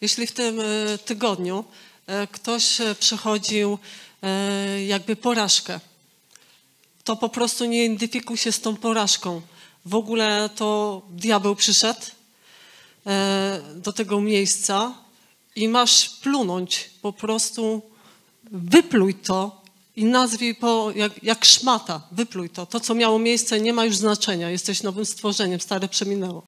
Jeśli w tym e, tygodniu e, ktoś e, przechodził jakby porażkę, to po prostu nie identyfikuj się z tą porażką. W ogóle to diabeł przyszedł do tego miejsca i masz plunąć, po prostu wypluj to i nazwij po, jak, jak szmata, wypluj to. To, co miało miejsce, nie ma już znaczenia. Jesteś nowym stworzeniem, stare przeminęło.